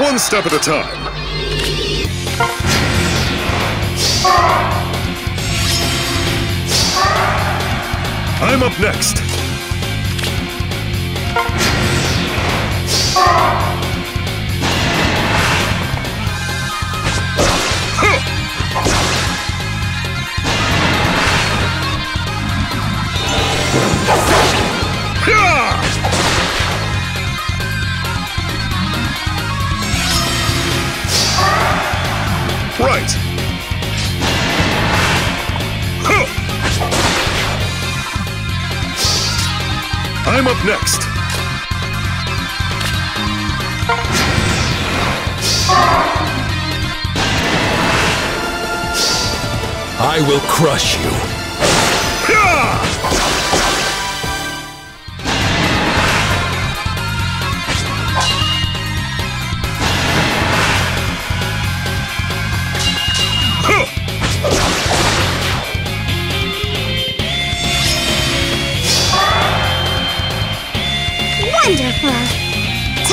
One step at a time. I'm up next. I'm up next. I will crush you.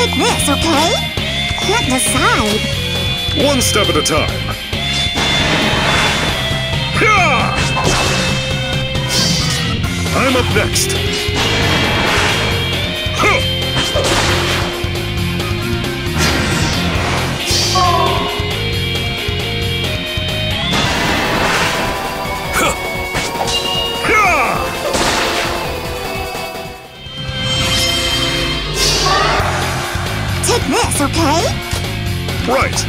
Take this, okay? Can't decide. One step at a time. I'm up next. Okay? Right.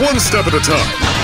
One step at a time.